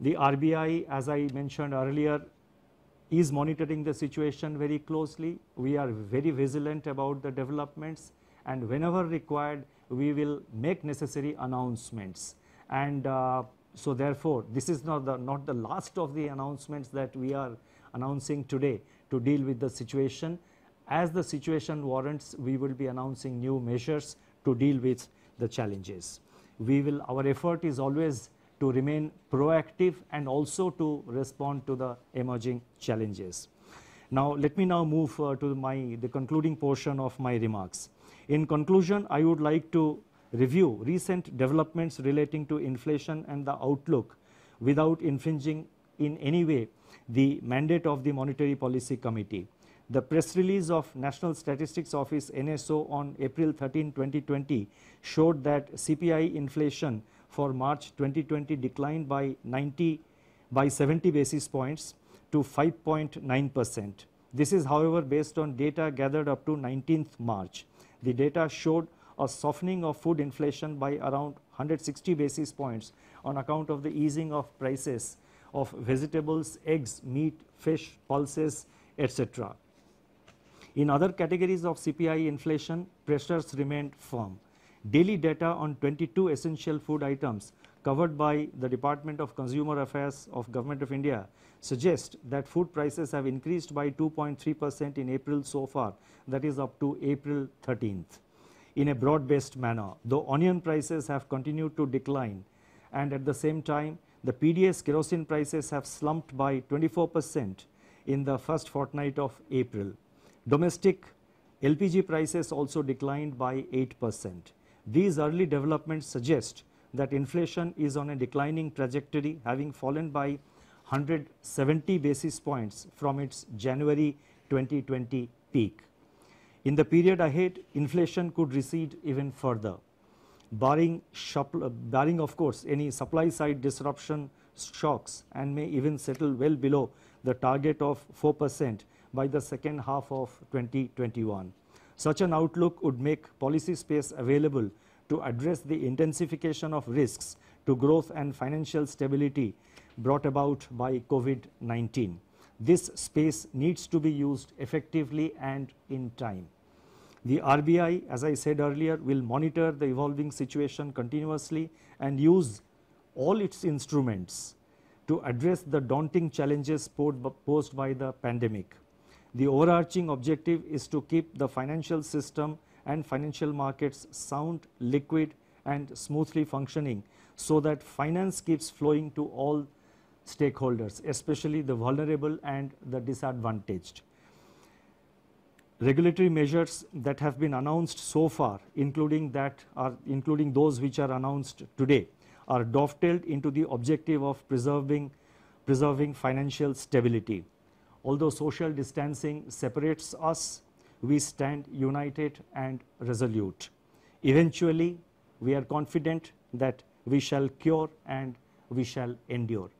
The RBI, as I mentioned earlier, is monitoring the situation very closely. We are very vigilant about the developments and whenever required, we will make necessary announcements. And uh, so therefore, this is not the, not the last of the announcements that we are announcing today to deal with the situation. As the situation warrants, we will be announcing new measures to deal with the challenges. We will, our effort is always to remain proactive and also to respond to the emerging challenges. Now, let me now move uh, to my, the concluding portion of my remarks. In conclusion, I would like to review recent developments relating to inflation and the outlook without infringing in any way the mandate of the Monetary Policy Committee. The press release of National Statistics Office NSO on April 13, 2020 showed that CPI inflation for March 2020 declined by 90 by 70 basis points to 5.9 percent. This is however based on data gathered up to 19th March. The data showed a softening of food inflation by around 160 basis points on account of the easing of prices of vegetables, eggs, meat, fish, pulses, etc. In other categories of CPI inflation, pressures remained firm. Daily data on 22 essential food items covered by the Department of Consumer Affairs of Government of India suggest that food prices have increased by 2.3 percent in April so far, that is up to April 13th in a broad-based manner, though onion prices have continued to decline and at the same time the PDS kerosene prices have slumped by 24 percent in the first fortnight of April. Domestic LPG prices also declined by 8 percent. These early developments suggest that inflation is on a declining trajectory having fallen by 170 basis points from its January 2020 peak. In the period ahead, inflation could recede even further, barring, barring of course any supply side disruption shocks and may even settle well below the target of 4 percent by the second half of 2021. Such an outlook would make policy space available to address the intensification of risks to growth and financial stability brought about by COVID-19 this space needs to be used effectively and in time. The RBI, as I said earlier, will monitor the evolving situation continuously and use all its instruments to address the daunting challenges posed by the pandemic. The overarching objective is to keep the financial system and financial markets sound, liquid and smoothly functioning so that finance keeps flowing to all stakeholders, especially the vulnerable and the disadvantaged. Regulatory measures that have been announced so far, including that are including those which are announced today, are dovetailed into the objective of preserving preserving financial stability. Although social distancing separates us, we stand united and resolute. Eventually, we are confident that we shall cure and we shall endure.